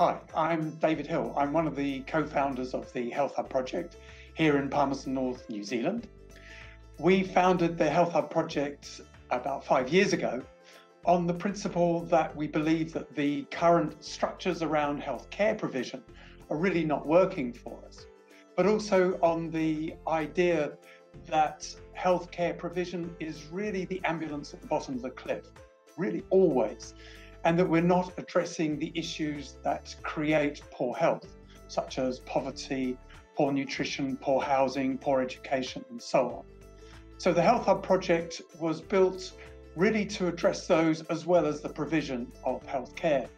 Hi, I'm David Hill. I'm one of the co founders of the Health Hub Project here in Palmerston North, New Zealand. We founded the Health Hub Project about five years ago on the principle that we believe that the current structures around healthcare provision are really not working for us, but also on the idea that healthcare provision is really the ambulance at the bottom of the cliff, really always and that we're not addressing the issues that create poor health, such as poverty, poor nutrition, poor housing, poor education, and so on. So the Health Hub project was built really to address those as well as the provision of healthcare.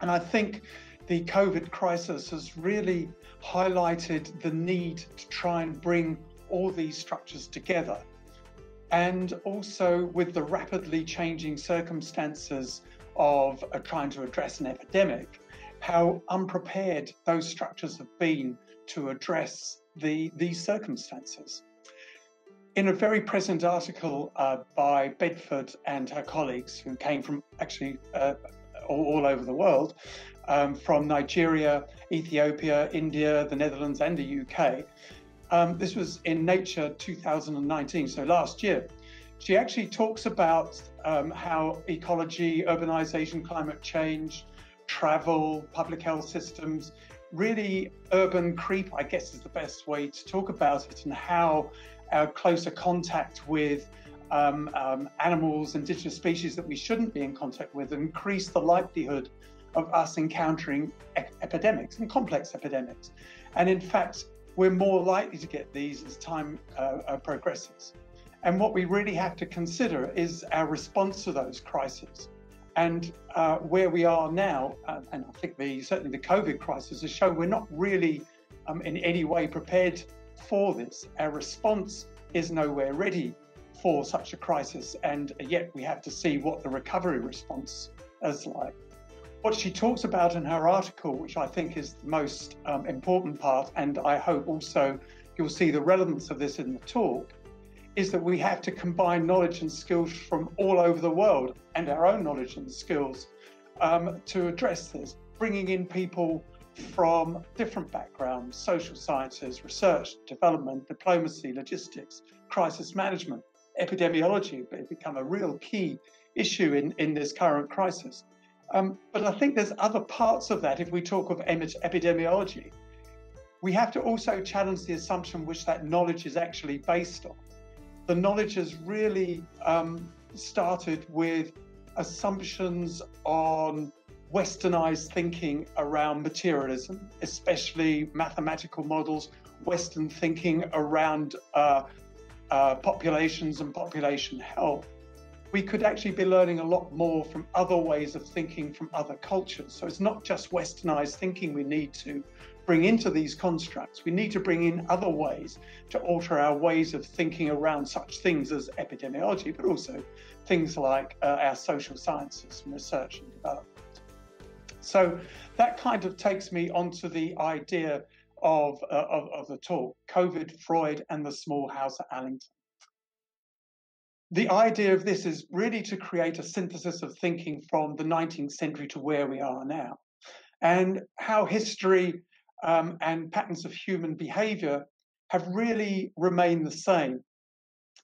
And I think the COVID crisis has really highlighted the need to try and bring all these structures together. And also with the rapidly changing circumstances of uh, trying to address an epidemic, how unprepared those structures have been to address the, these circumstances. In a very present article uh, by Bedford and her colleagues, who came from actually uh, all, all, over the world, um, from Nigeria, Ethiopia, India, the Netherlands, and the UK, um, this was in Nature 2019, so last year. She actually talks about um, how ecology, urbanization, climate change, travel, public health systems, really urban creep, I guess is the best way to talk about it, and how our closer contact with um, um, animals, indigenous species that we shouldn't be in contact with, increase the likelihood of us encountering epidemics and complex epidemics. And in fact, we're more likely to get these as time uh, uh, progresses. And what we really have to consider is our response to those crises. And uh, where we are now, uh, and I think the, certainly the COVID crisis has shown we're not really um, in any way prepared for this. Our response is nowhere ready for such a crisis, and yet we have to see what the recovery response is like. What she talks about in her article, which I think is the most um, important part, and I hope also you'll see the relevance of this in the talk, is that we have to combine knowledge and skills from all over the world and our own knowledge and skills um, to address this, bringing in people from different backgrounds social sciences, research, development, diplomacy, logistics, crisis management, epidemiology have become a real key issue in, in this current crisis. Um, but I think there's other parts of that if we talk of epidemiology. We have to also challenge the assumption which that knowledge is actually based on the knowledge has really um, started with assumptions on westernized thinking around materialism, especially mathematical models, Western thinking around uh, uh, populations and population health. We could actually be learning a lot more from other ways of thinking from other cultures. So it's not just westernized thinking we need to bring into these constructs. We need to bring in other ways to alter our ways of thinking around such things as epidemiology, but also things like uh, our social sciences and research and development. So that kind of takes me onto the idea of, uh, of, of the talk COVID, Freud, and the small house at Allington. The idea of this is really to create a synthesis of thinking from the 19th century to where we are now, and how history um, and patterns of human behavior have really remained the same.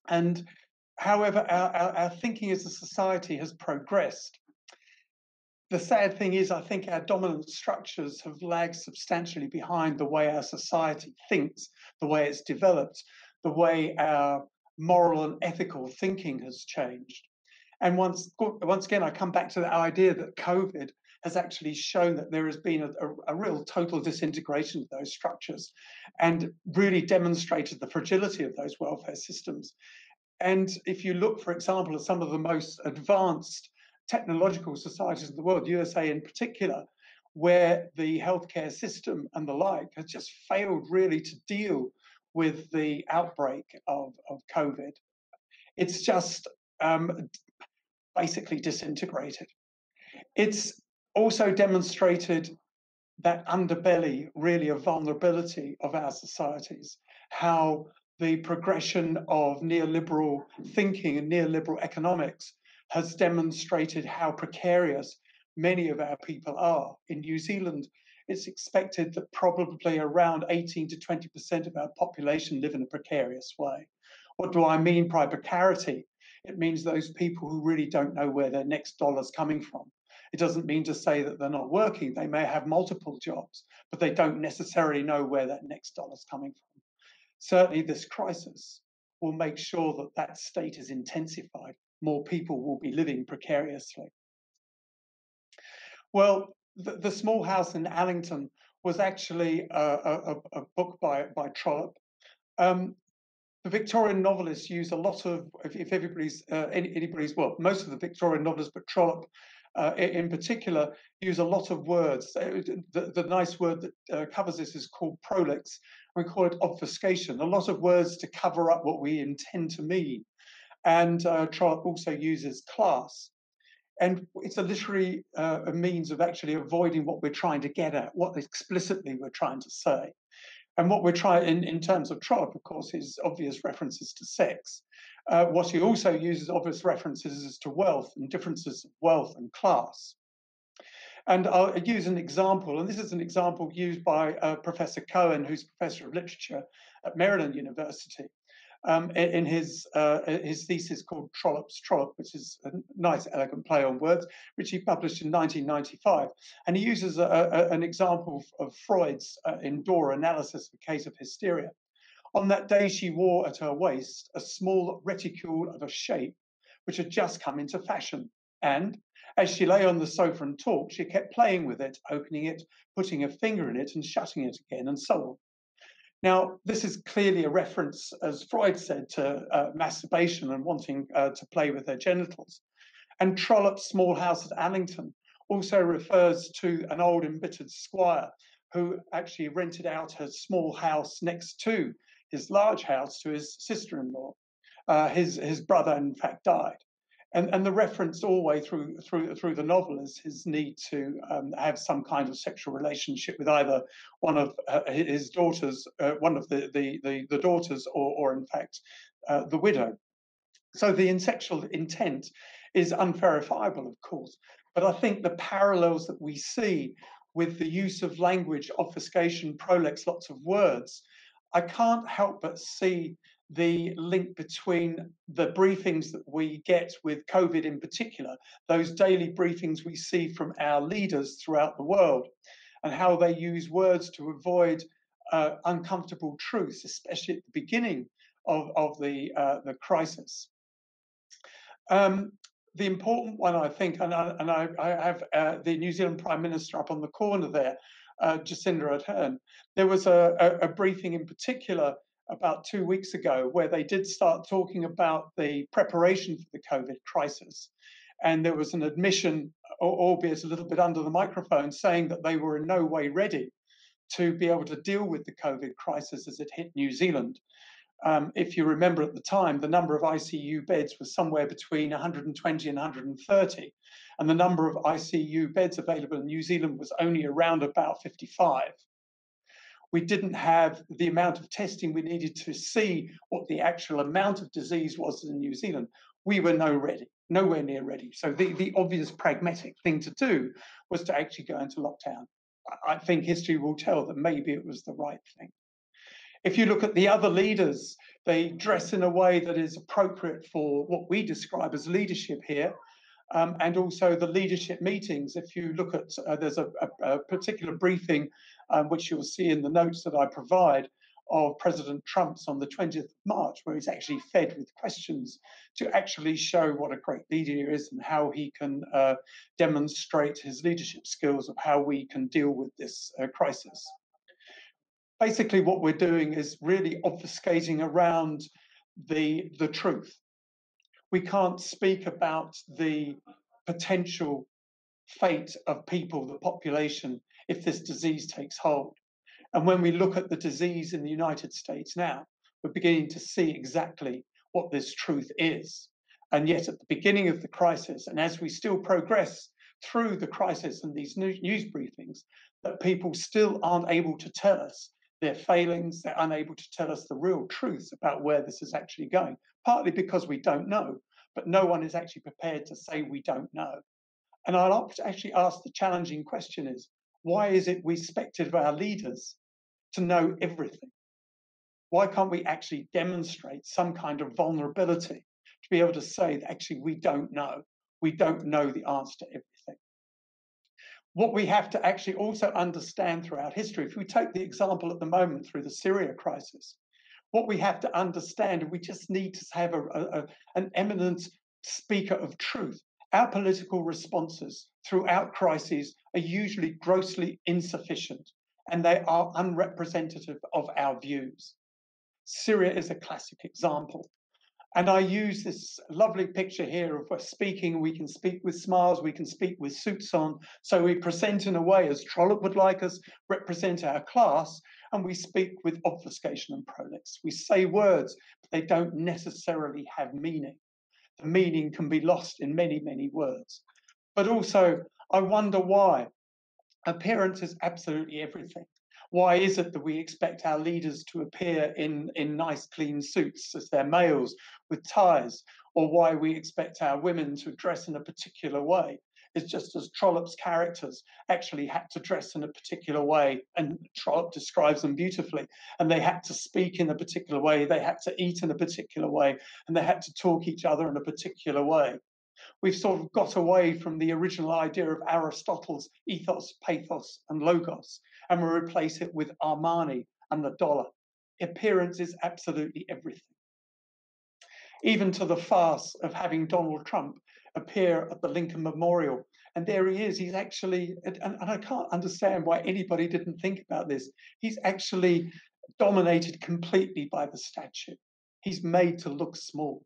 And however, our, our, our thinking as a society has progressed. The sad thing is, I think our dominant structures have lagged substantially behind the way our society thinks, the way it's developed, the way our moral and ethical thinking has changed. And once, once again, I come back to the idea that COVID has actually shown that there has been a, a, a, real total disintegration of those structures and really demonstrated the fragility of those welfare systems. And if you look, for example, at some of the most advanced technological societies in the world, USA in particular, where the healthcare system and the like has just failed really to deal with the outbreak of, of COVID. It's just um, basically disintegrated. It's also demonstrated that underbelly, really, of vulnerability of our societies, how the progression of neoliberal thinking and neoliberal economics has demonstrated how precarious many of our people are. In New Zealand, it's expected that probably around 18 to 20% of our population live in a precarious way. What do I mean by precarity? It means those people who really don't know where their next dollar's coming from. It doesn't mean to say that they're not working. They may have multiple jobs, but they don't necessarily know where that next dollar's coming from. Certainly, this crisis will make sure that that state is intensified. More people will be living precariously. Well, the, the Small House in Allington was actually a, a, a book by, by Trollope. Um, the Victorian novelists use a lot of, if, if everybody's, uh, anybody's, well, most of the Victorian novelists, but Trollope uh, in particular, use a lot of words. The, the nice word that uh, covers this is called prolix. We call it obfuscation, a lot of words to cover up what we intend to mean. And uh, also uses class. And it's a literary uh, a means of actually avoiding what we're trying to get at, what explicitly we're trying to say. And what we're trying, in, in terms of Trollope, of course, is obvious references to sex. Uh, what he also uses obvious references is to wealth and differences of wealth and class. And I'll use an example, and this is an example used by uh, Professor Cohen, who's professor of literature at Maryland University um, in his uh, his thesis called Trollope's Trollop, which is a nice, elegant play on words, which he published in 1995. And he uses a, a, an example of Freud's uh, Dora analysis of case of hysteria. On that day, she wore at her waist a small reticule of a shape which had just come into fashion. And as she lay on the sofa and talked, she kept playing with it, opening it, putting a finger in it, and shutting it again, and so on. Now, this is clearly a reference, as Freud said, to uh, masturbation and wanting uh, to play with their genitals. And Trollope's small house at Allington also refers to an old embittered squire who actually rented out her small house next to his large house to his sister-in-law. Uh, his his brother, in fact, died, and and the reference all the way through through through the novel is his need to um, have some kind of sexual relationship with either one of uh, his daughters, uh, one of the the the, the daughters, or or in fact uh, the widow. So the sexual intent is unverifiable, of course, but I think the parallels that we see with the use of language, obfuscation, prolix, lots of words, I can't help but see the link between the briefings that we get with COVID in particular, those daily briefings we see from our leaders throughout the world, and how they use words to avoid uh, uncomfortable truths, especially at the beginning of, of the, uh, the crisis. Um, the important one, I think, and I, and I, I have uh, the New Zealand Prime Minister up on the corner there, uh, Jacinda Ardern. There was a, a, a briefing in particular about two weeks ago where they did start talking about the preparation for the COVID crisis. And there was an admission, albeit a little bit under the microphone, saying that they were in no way ready to be able to deal with the COVID crisis as it hit New Zealand. Um, if you remember at the time, the number of ICU beds was somewhere between 120 and 130, and the number of ICU beds available in New Zealand was only around about 55 we didn't have the amount of testing we needed to see what the actual amount of disease was in New Zealand. We were no ready, nowhere near ready. So the, the obvious pragmatic thing to do was to actually go into lockdown. I think history will tell that maybe it was the right thing. If you look at the other leaders, they dress in a way that is appropriate for what we describe as leadership here. Um, and also the leadership meetings. If you look at, uh, there's a, a, a, particular briefing um, which you'll see in the notes that I provide of President Trump's on the 20th of March, where he's actually fed with questions to actually show what a great leader he is and how he can uh, demonstrate his leadership skills of how we can deal with this uh, crisis. Basically, what we're doing is really obfuscating around the, the truth. We can't speak about the potential fate of people, the population, if this disease takes hold. And when we look at the disease in the United States now, we're beginning to see exactly what this truth is. And yet, at the beginning of the crisis, and as we still progress through the crisis and these news briefings, that people still aren't able to tell us their failings, they're unable to tell us the real truth about where this is actually going, partly because we don't know, but no one is actually prepared to say we don't know. And I'll actually ask the challenging question is, why is it we expected of our leaders to know everything? Why can't we actually demonstrate some kind of vulnerability to be able to say that actually we don't know? We don't know the answer to everything. What we have to actually also understand throughout history, if we take the example at the moment through the Syria crisis, what we have to understand, we just need to have a, a, an eminent speaker of truth. Our political responses throughout crises are usually grossly insufficient and they are unrepresentative of our views. Syria is a classic example. And I use this lovely picture here of speaking. We can speak with smiles, we can speak with suits on. So we present in a way as Trollope would like us, represent our class, and we speak with obfuscation and prolix. We say words, but they don't necessarily have meaning. The meaning can be lost in many, many words. But also, I wonder why. Appearance is absolutely everything. Why is it that we expect our leaders to appear in, in nice, clean suits as they're males with ties? Or why we expect our women to dress in a particular way? It's just as Trollope's characters actually had to dress in a particular way, and Trollope describes them beautifully, and they had to speak in a particular way, they had to eat in a particular way, and they had to talk each other in a particular way. We've sort of got away from the original idea of Aristotle's ethos, pathos, and logos, and we replace it with Armani and the dollar. Appearance is absolutely everything even to the farce of having Donald Trump appear at the Lincoln Memorial. And there he is. He's actually, and, and I can't understand why anybody didn't think about this. He's actually dominated completely by the statue. He's made to look small.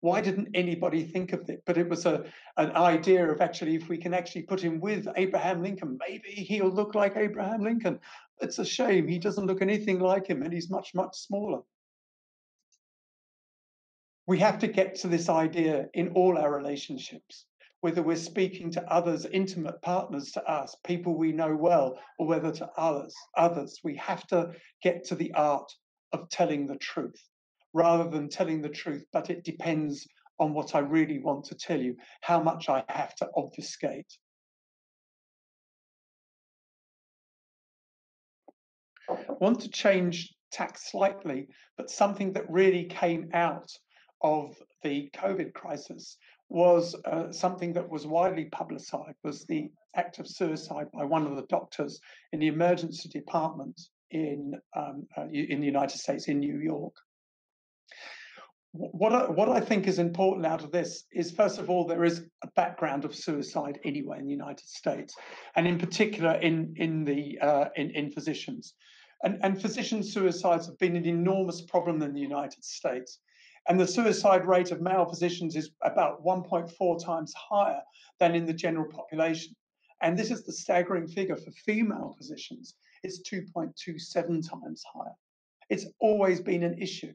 Why didn't anybody think of it? But it was a an idea of actually, if we can actually put him with Abraham Lincoln, maybe he'll look like Abraham Lincoln. It's a shame he doesn't look anything like him, and he's much much smaller we have to get to this idea in all our relationships, whether we're speaking to others, intimate partners to us, people we know well, or whether to others, others. We have to get to the art of telling the truth rather than telling the truth, but it depends on what I really want to tell you, how much I have to obfuscate. I want to change tack slightly, but something that really came out of the COVID crisis was uh, something that was widely publicized was the act of suicide by one of the doctors in the emergency department in um, uh, in the United States in New York. What I, what I think is important out of this is first of all there is a background of suicide anyway in the United States, and in particular in in the uh, in in physicians, and and physician suicides have been an enormous problem in the United States. And the suicide rate of male physicians is about 1.4 times higher than in the general population. And this is the staggering figure for female physicians. It's 2.27 times higher. It's always been an issue.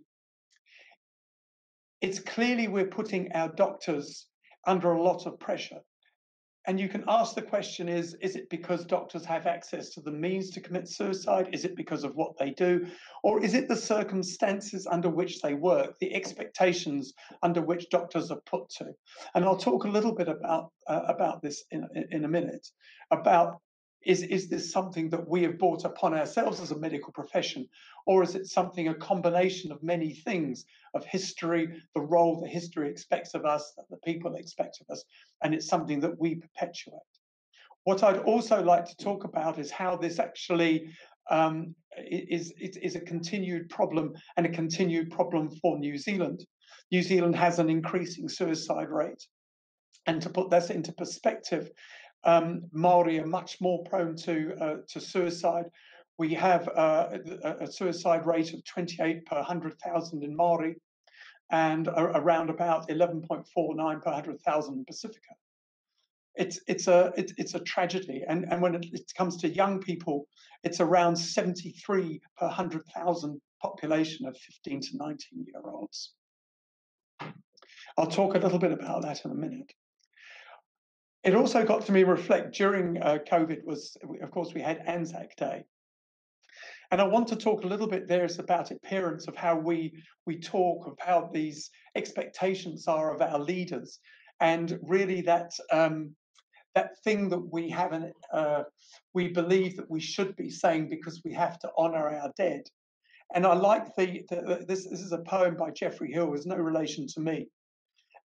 It's clearly we're putting our doctors under a lot of pressure. And you can ask the question is is it because doctors have access to the means to commit suicide? Is it because of what they do? Or is it the circumstances under which they work the expectations under which doctors are put to? And i'll talk a little bit about uh, about this in, in a minute about is, is this something that we have brought upon ourselves as a medical profession, or is it something, a combination of many things of history, the role that history expects of us, that the people expect of us, and it's something that we perpetuate? What I'd also like to talk about is how this actually um, is, is, is a continued problem and a continued problem for New Zealand. New Zealand has an increasing suicide rate. And to put this into perspective, um, Maori are much more prone to uh, to suicide. We have uh, a, suicide rate of 28 per 100,000 in Maori, and around about 11.49 per 100,000 in Pasifika. It's it's a it's, it's a tragedy, and and when it, it comes to young people, it's around 73 per 100,000 population of 15 to 19 year olds. I'll talk a little bit about that in a minute it also got to me reflect during uh, COVID was, of course, we had Anzac Day. And I want to talk a little bit there is about appearance of how we we talk of how these expectations are of our leaders, and really that um, that thing that we haven't, uh, we believe that we should be saying because we have to honor our dead. And I like the, the this, this is a poem by Geoffrey Hill, there's no relation to me.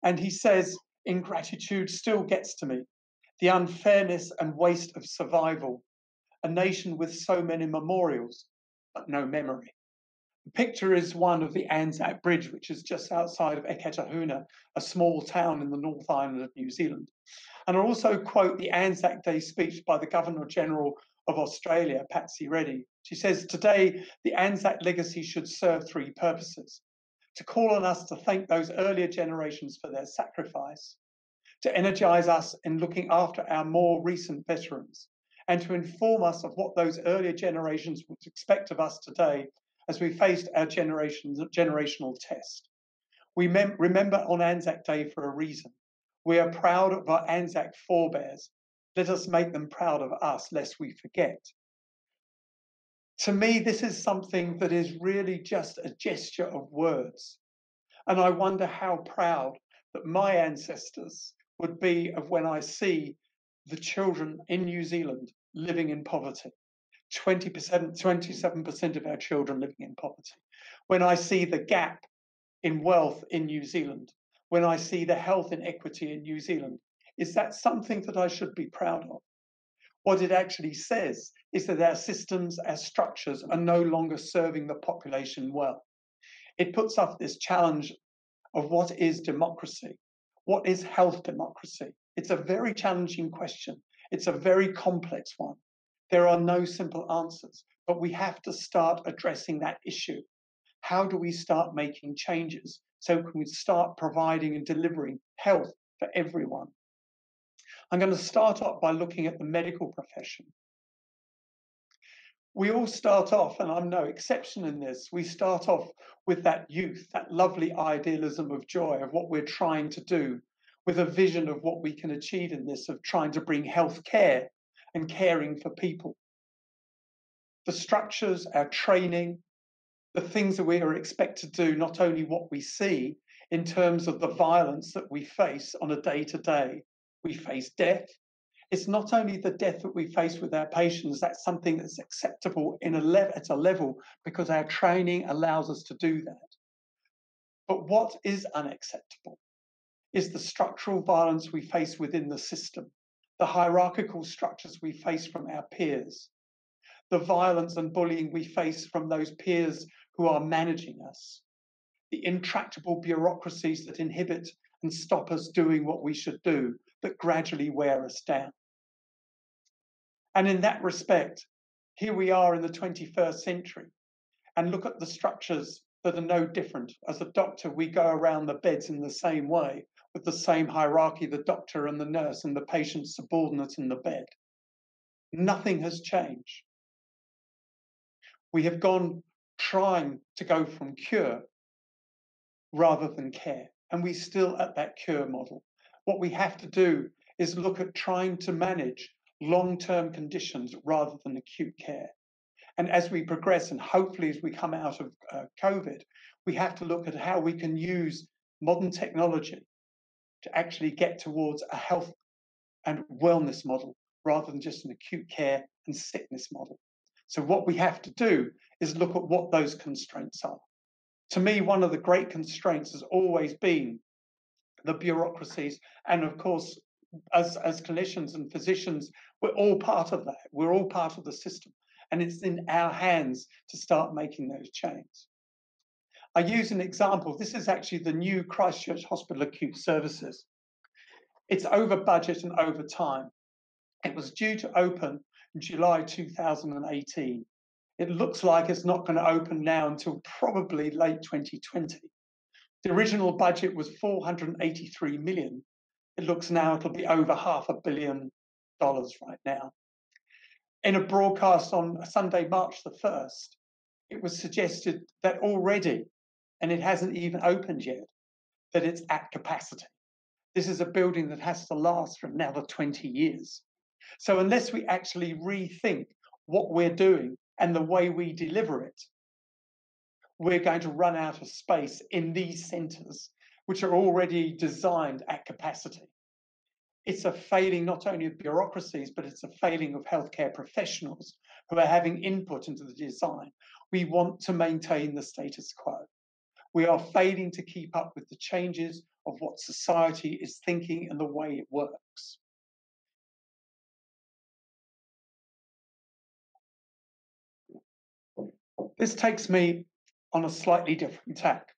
And he says, ingratitude still gets to me. The unfairness and waste of survival. A nation with so many memorials, but no memory. The picture is one of the Anzac Bridge, which is just outside of Eketahuna, a small town in the North Island of New Zealand. And I also quote the Anzac Day speech by the Governor General of Australia, Patsy Reddy. She says, Today, the Anzac legacy should serve three purposes to call on us to thank those earlier generations for their sacrifice, to energize us in looking after our more recent veterans, and to inform us of what those earlier generations would expect of us today as we faced our generational test. We mem- remember on Anzac Day for a reason. We are proud of our Anzac forebears. Let us make them proud of us, lest we forget. To me, this is something that is really just a gesture of words. And I wonder how proud that my ancestors would be of when I see the children in New Zealand living in poverty. 20%, 27% of our children living in poverty. When I see the gap in wealth in New Zealand, when I see the health inequity in New Zealand, is that something that I should be proud of? What it actually says is that our systems, our structures are no longer serving the population well. It puts up this challenge of what is democracy? What is health democracy? It's a very challenging question. It's a very complex one. There are no simple answers, but we have to start addressing that issue. How do we start making changes so can we start providing and delivering health for everyone? I'm going to start off by looking at the medical profession. We all start off, and I'm no exception in this, we start off with that youth, that lovely idealism of joy of what we're trying to do, with a vision of what we can achieve in this, of trying to bring health care and caring for people. The structures, our training, the things that we are expected to do, not only what we see in terms of the violence that we face on a day to day, we face death. It's not only the death that we face with our patients, that's something that's acceptable in a level at a level because our training allows us to do that. But what is unacceptable is the structural violence we face within the system the hierarchical structures we face from our peers, the violence and bullying we face from those peers who are managing us, the intractable bureaucracies that inhibit and stop us doing what we should do, that gradually wear us down. And in that respect, here we are in the 21st century, and look at the structures that are no different. As a doctor, we go around the beds in the same way with the same hierarchy the doctor and the nurse and the patient subordinate in the bed. Nothing has changed. We have gone trying to go from cure rather than care, and we're still at that cure model. What we have to do is look at trying to manage long term conditions rather than acute care. And as we progress, and hopefully as we come out of uh, COVID, we have to look at how we can use modern technology to actually get towards a health and wellness model rather than just an acute care and sickness model. So, what we have to do is look at what those constraints are. To me, one of the great constraints has always been the bureaucracies. And of course, as, as clinicians and physicians, we're all part of that. We're all part of the system. And it's in our hands to start making those changes. I use an example. This is actually the new Christchurch Hospital Acute Services. It's over budget and over time. It was due to open in July 2018. It looks like it's not going to open now until probably late 2020. The original budget was 483 million. It looks now it'll be over half a billion dollars right now. In a broadcast on Sunday, March the 1st, it was suggested that already and it hasn't even opened yet, that it's at capacity. This is a building that has to last for another 20 years. So, unless we actually rethink what we're doing and the way we deliver it, we're going to run out of space in these centres, which are already designed at capacity. It's a failing not only of bureaucracies, but it's a failing of healthcare professionals who are having input into the design. We want to maintain the status quo. We are failing to keep up with the changes of what society is thinking and the way it works. This takes me on a slightly different tack.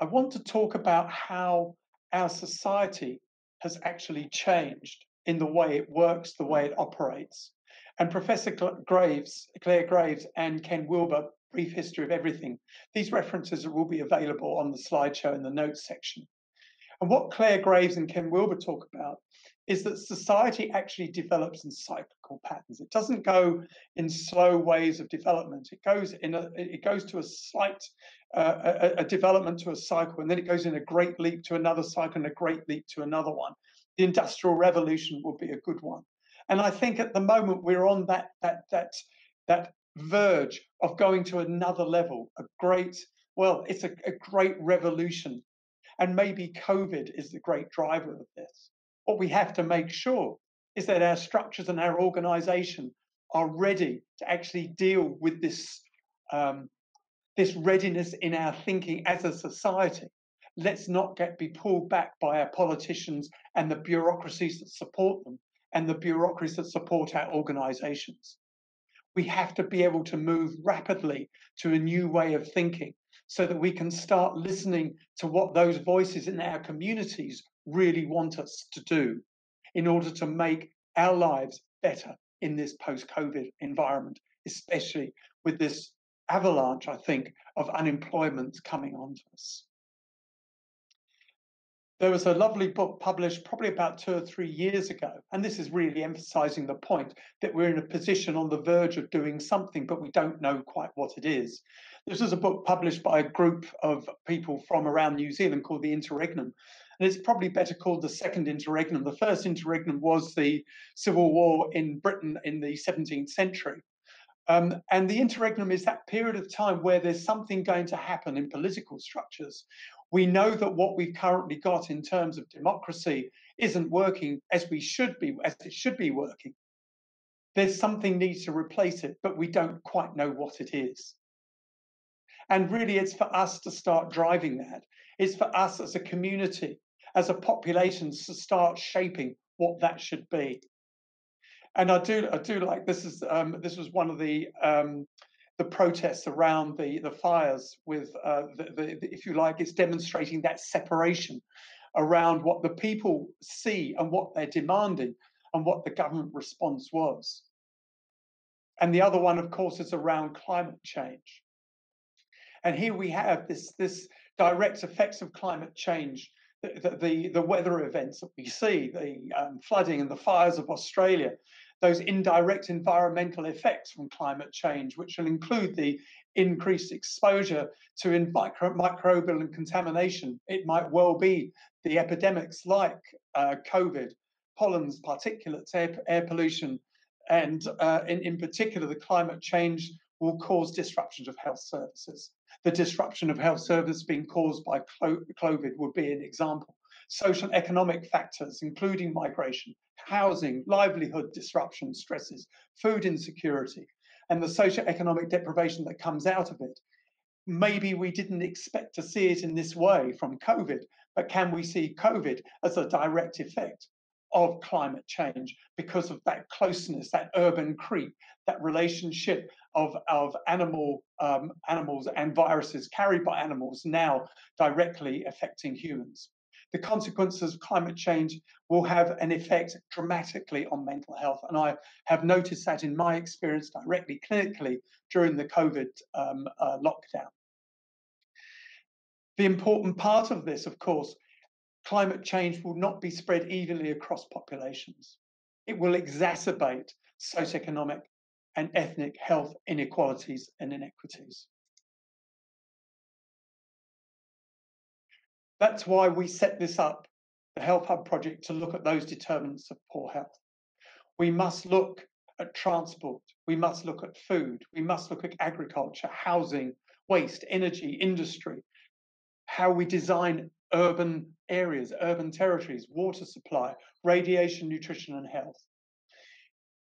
I want to talk about how our society has actually changed in the way it works, the way it operates. And Professor Graves, Clare Graves and Ken Wilber, Brief History of Everything, these references will be available on the slideshow in the notes section. And what Clare Graves and Ken Wilber talk about is that society actually develops in cyclical patterns. It doesn't go in slow ways of development. It goes in a it goes to a slight uh, a, a, development to a cycle, and then it goes in a great leap to another cycle and a great leap to another one. The industrial revolution would be a good one, and I think at the moment we're on that that that that verge of going to another level. A great well, it's a, a great revolution, and maybe COVID is the great driver of this. What we have to make sure is that our structures and our organization are ready to actually deal with this, um, this readiness in our thinking as a society. Let's not get be pulled back by our politicians and the bureaucracies that support them and the bureaucracies that support our organizations. We have to be able to move rapidly to a new way of thinking so that we can start listening to what those voices in our communities really want us to do in order to make our lives better in this post COVID environment, especially with this avalanche, I think, of unemployment coming onto us. There was a lovely book published probably about two or three years ago, and this is really emphasizing the point that we're in a position on the verge of doing something, but we don't know quite what it is. This was a book published by a group of people from around New Zealand called the Interregnum, and it's probably better called the second interregnum. The first interregnum was the civil war in Britain in the 17th century. Um, and the interregnum is that period of time where there's something going to happen in political structures. We know that what we've currently got in terms of democracy isn't working as we should be, as it should be working. There's something needs to replace it, but we don't quite know what it is. And really, it's for us to start driving that. It's for us as a community as a population to start shaping what that should be. And I do, I do like this is um, this was one of the um, the protests around the the fires with uh, the, the, if you like, it's demonstrating that separation around what the people see and what they're demanding and what the government response was. And the other one, of course, is around climate change. And here we have this this direct effects of climate change the, the, the weather events that we see, the um, flooding and the fires of Australia, those indirect environmental effects from climate change, which will include the increased exposure to micro, microbial and contamination. It might well be the epidemics like uh, COVID, pollens, particulates, air, air pollution, and uh, in, in particular, the climate change will cause disruptions of health services. The disruption of health services being caused by COVID would be an example. Social economic factors, including migration, housing, livelihood disruption, stresses, food insecurity, and the socio-economic deprivation that comes out of it. Maybe we didn't expect to see it in this way from COVID, but can we see COVID as a direct effect of climate change because of that closeness, that urban creep, that relationship of, of animal um, animals and viruses carried by animals now directly affecting humans. The consequences of climate change will have an effect dramatically on mental health. And I have noticed that in my experience directly clinically during the COVID um, uh, lockdown. The important part of this, of course, climate change will not be spread evenly across populations. It will exacerbate socioeconomic and ethnic health inequalities and inequities. That's why we set this up, the Health Hub project, to look at those determinants of poor health. We must look at transport, we must look at food, we must look at agriculture, housing, waste, energy, industry, how we design urban areas, urban territories, water supply, radiation, nutrition, and health.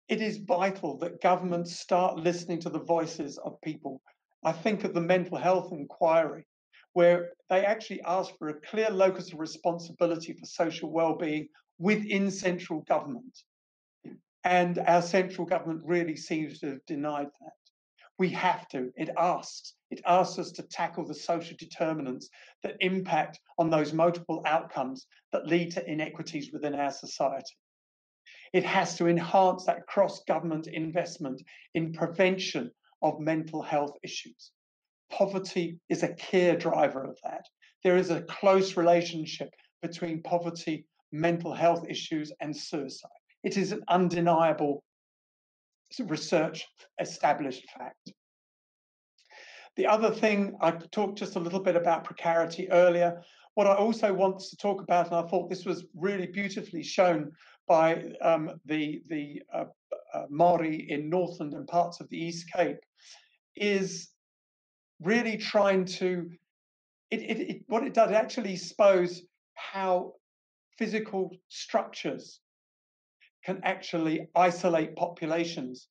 It is vital that governments start listening to the voices of people. I think of the mental health inquiry, where they actually ask for a clear locus of responsibility for social well-being within central government. And our central government really seems to have denied that. We have to, it asks, it asks us to tackle the social determinants that impact on those multiple outcomes that lead to inequities within our society. It has to enhance that cross government investment in prevention of mental health issues. Poverty is a key driver of that. There is a close relationship between poverty, mental health issues, and suicide. It is an undeniable research established fact. The other thing, I talked just a little bit about precarity earlier. What I also want to talk about, and I thought this was really beautifully shown by um, the, the uh, uh, Maori in Northland and parts of the East Cape, is really trying to, it, it, it, what it does, it actually expose how physical structures can actually isolate populations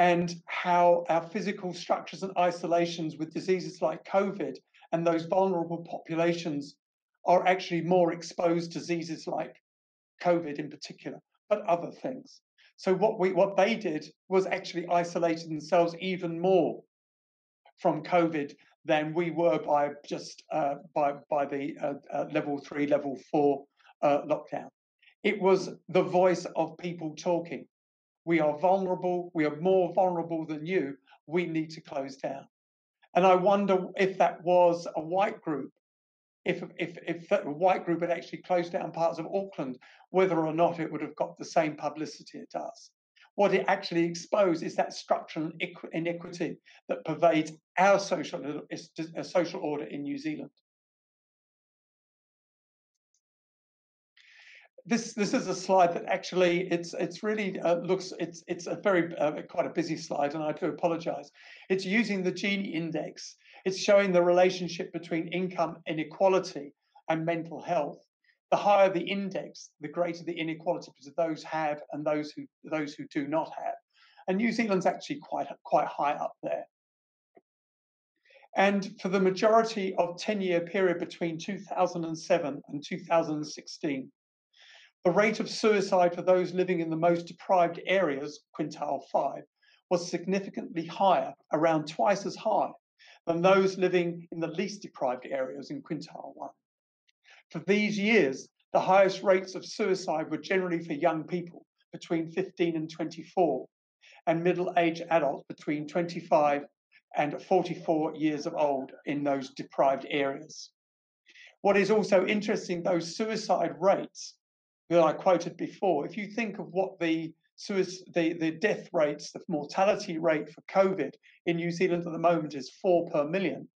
and how our physical structures and isolations with diseases like COVID and those vulnerable populations are actually more exposed to diseases like COVID in particular, but other things. So what we what they did was actually isolated themselves even more from COVID than we were by just uh, by by the uh, uh, level three, level four uh, lockdown. It was the voice of people talking. We are vulnerable. We are more vulnerable than you. We need to close down. And I wonder if that was a white group if if if a white group had actually closed down parts of Auckland, whether or not it would have got the same publicity it does. What it actually exposed is that structural inequity that pervades our social uh, social order in New Zealand. This this is a slide that actually it's it's really uh, looks it's it's a very uh, quite a busy slide, and I do apologise. It's using the Gini index it's showing the relationship between income inequality and mental health. The higher the index, the greater the inequality between those have and those who those who do not have. And New Zealand's actually quite quite high up there. And for the majority of 10-year period between 2007 and 2016, the rate of suicide for those living in the most deprived areas, quintile 5, was significantly higher, around twice as high than those living in the least deprived areas in quintile 1. For these years, the highest rates of suicide were generally for young people between 15 and 24, and middle-aged adults between 25 and 44 years of old in those deprived areas. What is also interesting, those suicide rates that I quoted before, if you think of what the the, the death rates, the mortality rate for COVID in New Zealand at the moment is four per million.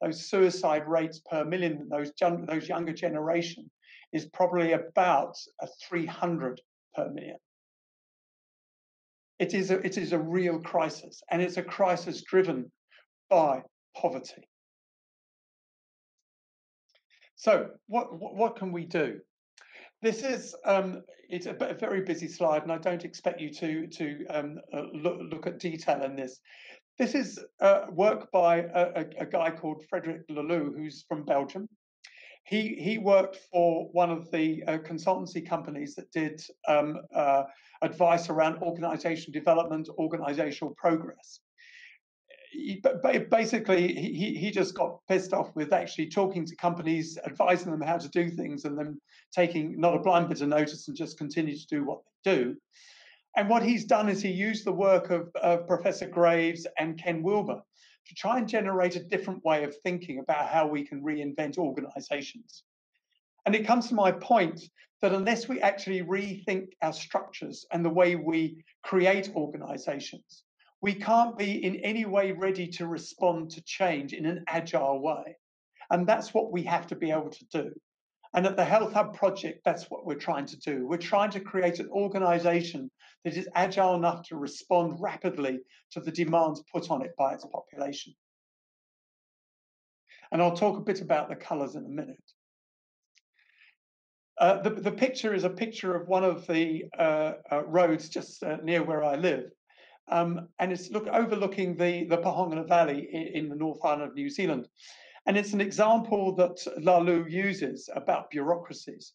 Those suicide rates per million, those, those younger generation, is probably about a 300 per million. It is, a, it is a real crisis, and it's a crisis driven by poverty. So, what, what can we do? This is um, it's a, very busy slide, and I don't expect you to to um, uh, look, look, at detail in this. This is uh, work by a, a, guy called Frederic Laloux, who's from Belgium. He he worked for one of the uh, consultancy companies that did um, uh, advice around organizational development, organizational progress basically he, he just got pissed off with actually talking to companies, advising them how to do things, and then taking not a blind bit of notice and just continue to do what they do. And what he's done is he used the work of uh, Professor Graves and Ken Wilber to try and generate a different way of thinking about how we can reinvent organizations. And it comes to my point that unless we actually rethink our structures and the way we create organizations, we can't be in any way ready to respond to change in an agile way. And that's what we have to be able to do. And at the Health Hub project, that's what we're trying to do. We're trying to create an organization that is agile enough to respond rapidly to the demands put on it by its population. And I'll talk a bit about the colors in a minute. Uh, the, the picture is a picture of one of the uh, uh, roads just uh, near where I live. Um, and it's look overlooking the, the Pohangina Valley in, in, the North Island of New Zealand. And it's an example that Laloux uses about bureaucracies.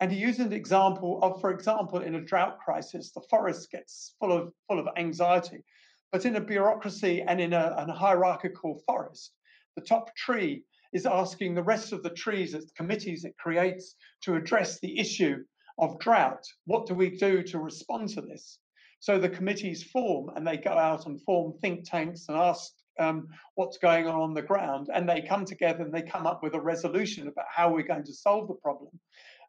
And he uses an example of, for example, in a drought crisis, the forest gets full of full of anxiety. But in a bureaucracy and in a, a hierarchical forest, the top tree is asking the rest of the trees, its committees it creates to address the issue of drought. What do we do to respond to this? So the committees form and they go out and form think tanks and ask um, what's going on on the ground. And they come together and they come up with a resolution about how we're going to solve the problem.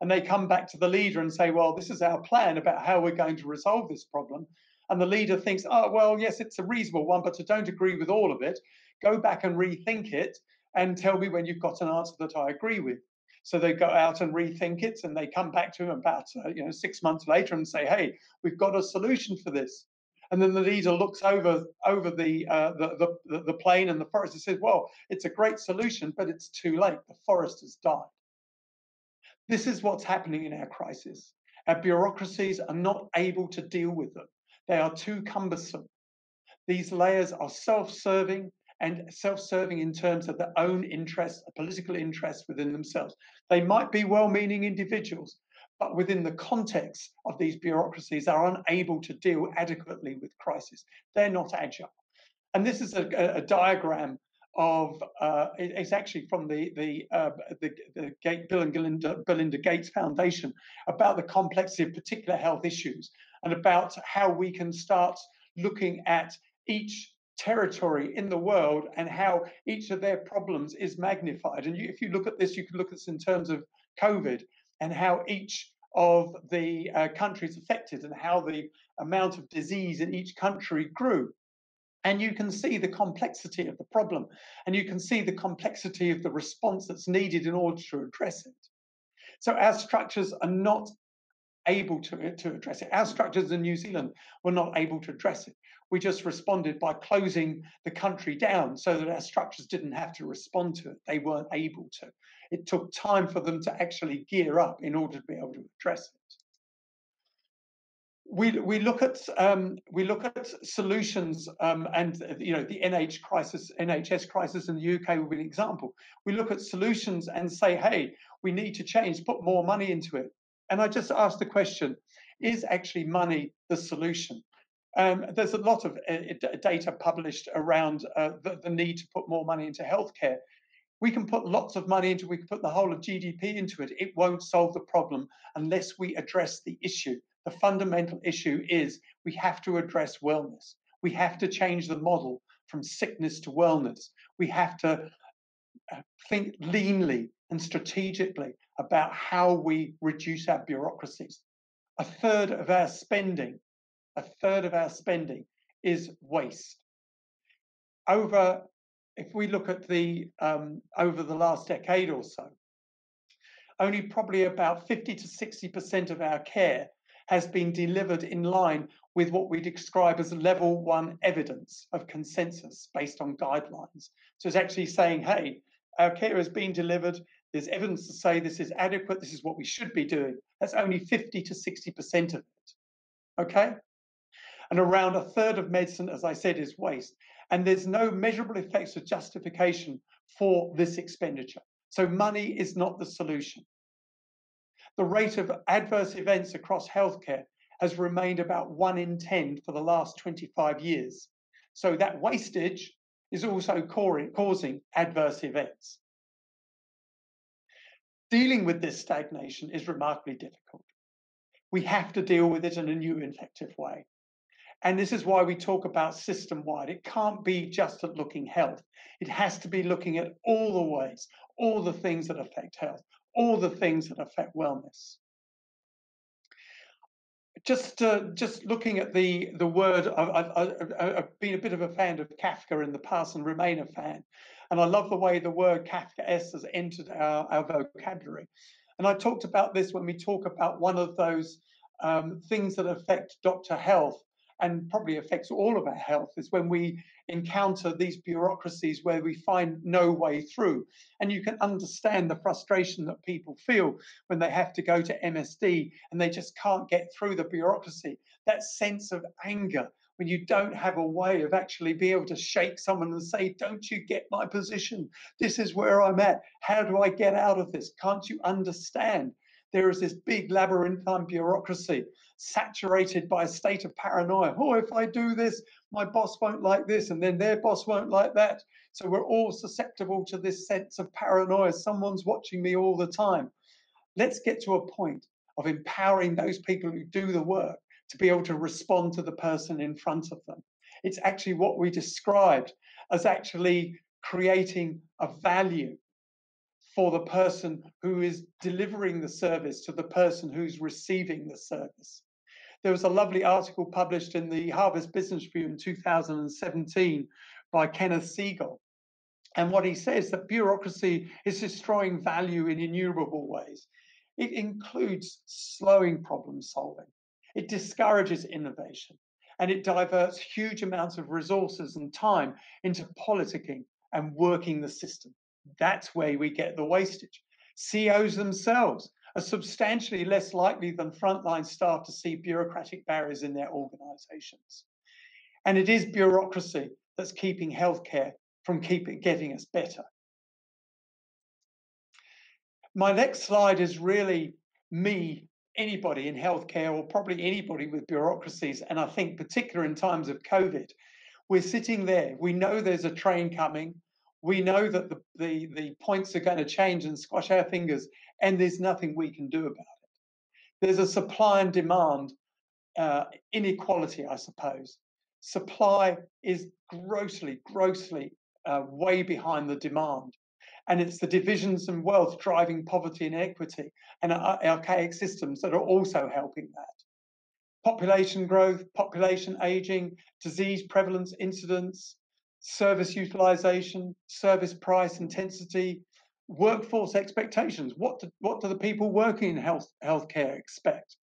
And they come back to the leader and say, well, this is our plan about how we're going to resolve this problem. And the leader thinks, oh, well, yes, it's a reasonable one, but I don't agree with all of it. Go back and rethink it and tell me when you've got an answer that I agree with. So they go out and rethink it, and they come back to him about uh, you know six months later and say, "Hey, we've got a solution for this." And then the leader looks over over the uh, the, the the plain and the forest and says, "Well, it's a great solution, but it's too late. The forest has died." This is what's happening in our crisis. Our bureaucracies are not able to deal with them. They are too cumbersome. These layers are self-serving and self-serving in terms of their own interests, political interests within themselves. They might be well-meaning individuals, but within the context of these bureaucracies are unable to deal adequately with crisis. They're not agile. And this is a, a diagram of uh, it's actually from the the, uh, the, the Bill and Belinda, Belinda Gates Foundation about the complexity of particular health issues and about how we can start looking at each territory in the world and how each of their problems is magnified. And you, if you look at this, you can look at this in terms of COVID and how each of the uh, countries affected and how the amount of disease in each country grew. And you can see the complexity of the problem and you can see the complexity of the response that's needed in order to address it. So our structures are not able to, to address it. Our structures in New Zealand were not able to address it. We just responded by closing the country down so that our structures didn't have to respond to it. They weren't able to. It took time for them to actually gear up in order to be able to address it. We, we look at um, we look at solutions um, and you know the NH crisis NHS crisis in the UK will be an example. We look at solutions and say, hey, we need to change, put more money into it. And I just ask the question: Is actually money the solution? Um, there's a lot of uh, data published around uh, the, the, need to put more money into healthcare. We can put lots of money into, we can put the whole of GDP into it. It won't solve the problem unless we address the issue. The fundamental issue is we have to address wellness. We have to change the model from sickness to wellness. We have to uh, think leanly and strategically about how we reduce our bureaucracies. A third of our spending a third of our spending is waste. Over, if we look at the um, over the last decade or so, only probably about 50 to 60% of our care has been delivered in line with what we describe as level one evidence of consensus based on guidelines. So it's actually saying, hey, our care has been delivered. There's evidence to say this is adequate. This is what we should be doing. That's only 50 to 60% of it. Okay? And around a third of medicine, as I said, is waste. And there's no measurable effects or justification for this expenditure. So money is not the solution. The rate of adverse events across healthcare has remained about one in 10 for the last 25 years. So that wastage is also causing adverse events. Dealing with this stagnation is remarkably difficult. We have to deal with it in a new effective way. And this is why we talk about system wide. It can't be just at looking health. It has to be looking at all the ways, all the things that affect health, all the things that affect wellness. Just, uh, just looking at the the word, I've, I've, been a bit of a fan of Kafka in the past and remain a fan, and I love the way the word Kafkaesque has entered our, our vocabulary. And I talked about this when we talk about one of those um, things that affect doctor health and probably affects all of our health is when we encounter these bureaucracies where we find no way through. And you can understand the frustration that people feel when they have to go to MSD and they just can't get through the bureaucracy. That sense of anger when you don't have a way of actually being able to shake someone and say, Don't you get my position? This is where I'm at. How do I get out of this? Can't you understand? There is this big labyrinthine bureaucracy saturated by a state of paranoia. Oh, if I do this, my boss won't like this, and then their boss won't like that. So we're all susceptible to this sense of paranoia. Someone's watching me all the time. Let's get to a point of empowering those people who do the work to be able to respond to the person in front of them. It's actually what we described as actually creating a value for the person who is delivering the service to the person who's receiving the service. There was a lovely article published in the Harvard Business Review in 2017 by Kenneth Siegel. And what he says that bureaucracy is destroying value in innumerable ways. It includes slowing problem solving. It discourages innovation and it diverts huge amounts of resources and time into politicking and working the system. That's where we get the wastage. CEOs themselves are substantially less likely than frontline staff to see bureaucratic barriers in their organizations. And it is bureaucracy that's keeping healthcare from keeping getting us better. My next slide is really me anybody in healthcare or probably anybody with bureaucracies. And I think, particular in times of COVID, we're sitting there. We know there's a train coming. We know that the, the, the points are going to change and squash our fingers, and there's nothing we can do about it. There's a supply and demand uh, inequality, I suppose. Supply is grossly, grossly uh, way behind the demand. And it's the divisions and wealth driving poverty and equity and archaic systems that are also helping that. Population growth, population aging, disease prevalence incidence, service utilization, service price intensity, workforce expectations. What do, what do the people working in health healthcare expect?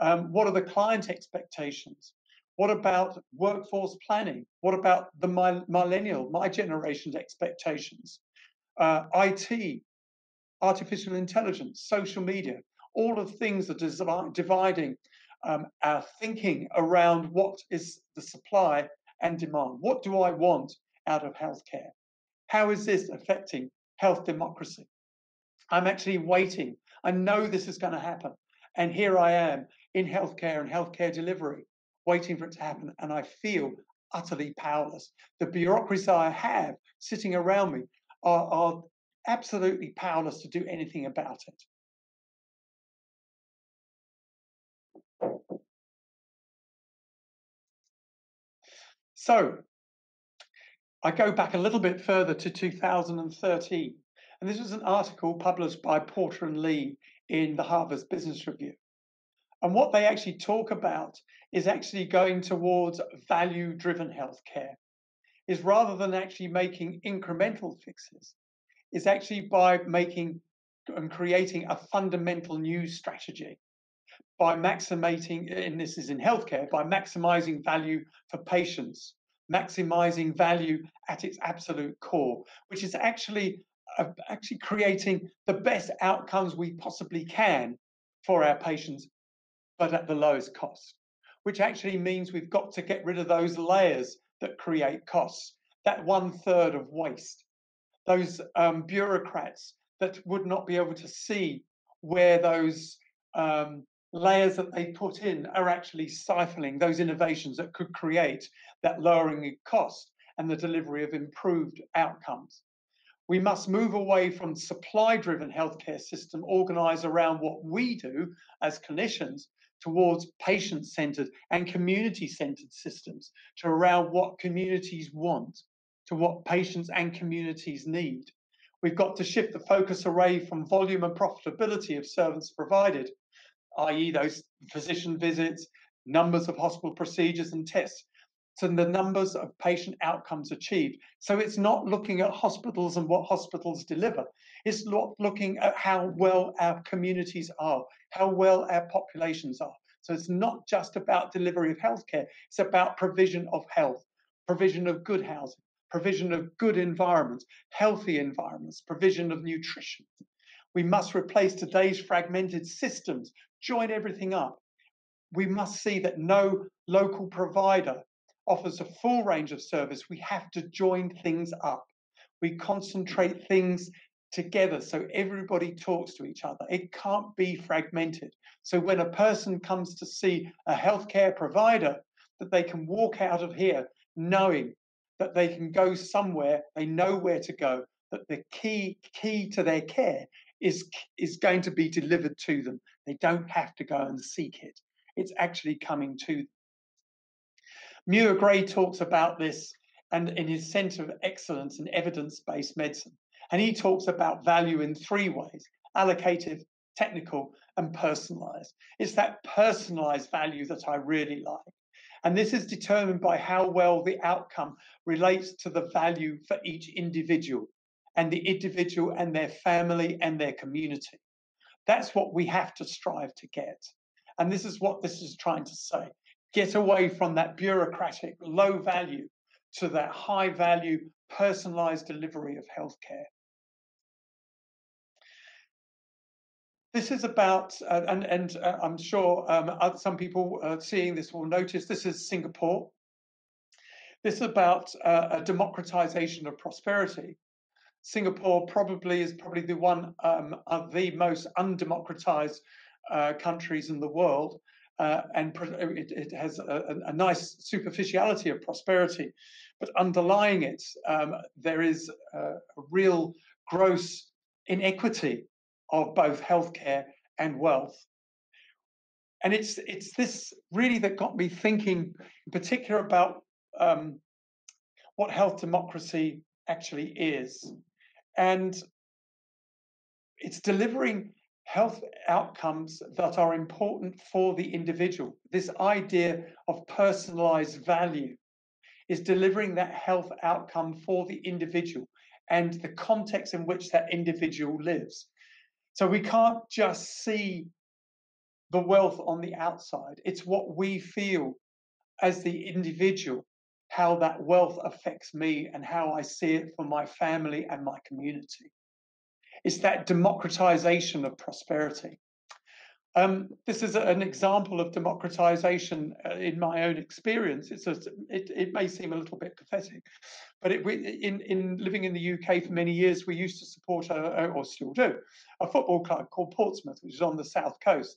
Um, what are the client expectations? What about workforce planning? What about the millennial, my generation's expectations? uh, IT, artificial intelligence, social media, all of things that are dividing um, our thinking around what is the supply and demand. What do I want out of healthcare? How is this affecting health democracy? I'm actually waiting. I know this is going to happen. And here I am in healthcare and healthcare delivery, waiting for it to happen. And I feel utterly powerless. The bureaucracy I have sitting around me are, are absolutely powerless to do anything about it. So I go back a little bit further to 2013, and this was an article published by Porter and Lee in the Harvard Business Review. And what they actually talk about is actually going towards value driven healthcare is rather than actually making incremental fixes, is actually by making and creating a fundamental new strategy by maximizing, and this is in healthcare, by maximizing value for patients, maximizing value at its absolute core, which is actually uh, actually creating the best outcomes we possibly can for our patients, but at the lowest cost. Which actually means we've got to get rid of those layers that create costs, that one third of waste, those um, bureaucrats that would not be able to see where those um, layers that they put in are actually stifling those innovations that could create that lowering of cost and the delivery of improved outcomes. We must move away from supply driven healthcare system organized around what we do as clinicians towards patient centered and community centered systems to around what communities want, to what patients and communities need. We've got to shift the focus away from volume and profitability of services provided, i.e., those physician visits, numbers of hospital procedures and tests, to the numbers of patient outcomes achieved. So it's not looking at hospitals and what hospitals deliver. It's looking at how well our communities are, how well our populations are. So it's not just about delivery of healthcare, it's about provision of health, provision of good housing, provision of good environments, healthy environments, provision of nutrition. We must replace today's fragmented systems, join everything up. We must see that no local provider offers a full range of service. We have to join things up. We concentrate things together so everybody talks to each other. It can't be fragmented. So when a person comes to see a healthcare provider, that they can walk out of here knowing that they can go somewhere, they know where to go, that the key key to their care is is going to be delivered to them. They don't have to go and seek it. It's actually coming to them. Muir Gray talks about this and in his Centre of Excellence in Evidence-Based Medicine. And he talks about value in three ways allocative, technical, and personalized. It's that personalized value that I really like. And this is determined by how well the outcome relates to the value for each individual and the individual and their family and their community. That's what we have to strive to get. And this is what this is trying to say get away from that bureaucratic, low value to that high value, personalized delivery of healthcare. This is about, uh, and, and uh, I'm sure um, some people uh, seeing this will notice this is Singapore. This is about uh, a democratization of prosperity. Singapore probably is probably the one um, of the most undemocratized uh, countries in the world. Uh, and it, it has a, a, nice superficiality of prosperity, but underlying it, um, there is a, a real gross inequity of both healthcare and wealth. And it's it's this really that got me thinking, in particular, about um, what health democracy actually is, and it's delivering health outcomes that are important for the individual. This idea of personalized value is delivering that health outcome for the individual and the context in which that individual lives. So we can't just see the wealth on the outside. It's what we feel as the individual, how that wealth affects me and how I see it for my family and my community. It's that democratization of prosperity. Um, this is an example of democratization uh, in my own experience. It's a, it, it may seem a little bit pathetic, but it, in, in living in the UK for many years, we used to support, a, or still do, a football club called Portsmouth, which is on the south coast.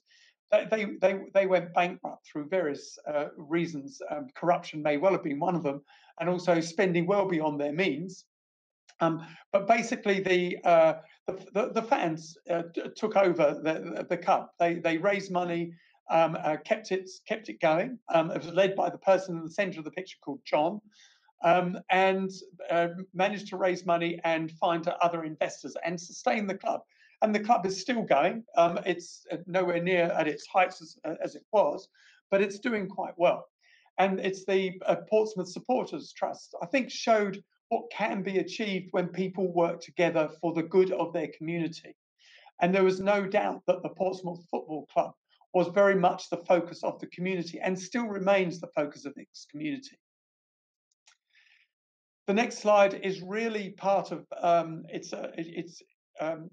They, they, they went bankrupt through various uh, reasons. Um, corruption may well have been one of them, and also spending well beyond their means. Um, but basically, the uh, the, the, the, fans uh, took over the, the cup. They they raised money, um, uh, kept it kept it going. Um, it was led by the person in the centre of the picture called John, um, and uh, managed to raise money and find other investors and sustain the club. And the club is still going. Um, it's uh, nowhere near at its heights as, as, it was, but it's doing quite well. And it's the uh, Portsmouth Supporters Trust, I think, showed what can be achieved when people work together for the good of their community. And there was no doubt that the Portsmouth Football Club was very much the focus of the community and still remains the focus of its community. The next slide is really part of um, it's a, it's um,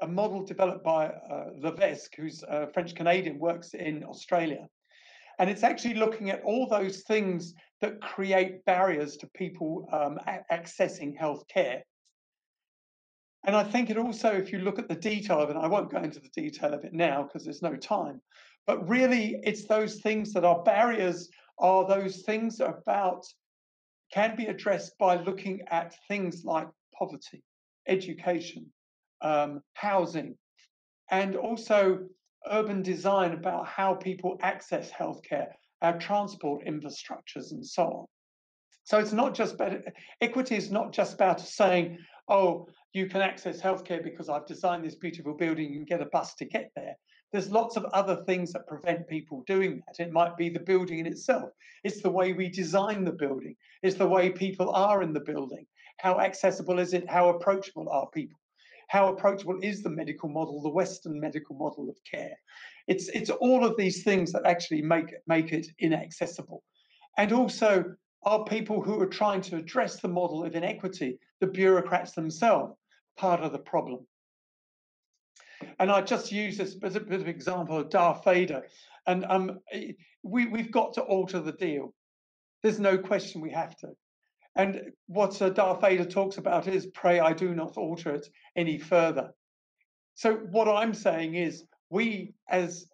a model developed by uh, Levesque, who's a French Canadian, works in Australia, and it's actually looking at all those things that create barriers to people um, accessing healthcare. And I think it also, if you look at the detail of it, I won't go into the detail of it now because there's no time, but really it's those things that are barriers are those things about can be addressed by looking at things like poverty, education, um, housing, and also urban design about how people access healthcare, our transport infrastructures, and so on. So it's not just better, equity is not just about saying, oh, you can access healthcare because I've designed this beautiful building, you can get a bus to get there. There's lots of other things that prevent people doing that. It might be the building in itself. It's the way we design the building. It's the way people are in the building. How accessible is it? How approachable are people? How approachable is the medical model, the Western medical model of care? It's it's all of these things that actually make make it inaccessible, and also are people who are trying to address the model of inequity, the bureaucrats themselves, part of the problem. And I just use this as a bit of example of Darth Vader. And um, we, we've got to alter the deal. There's no question we have to. And what Darth Vader talks about is pray I do not alter it any further. So, what I'm saying is, we as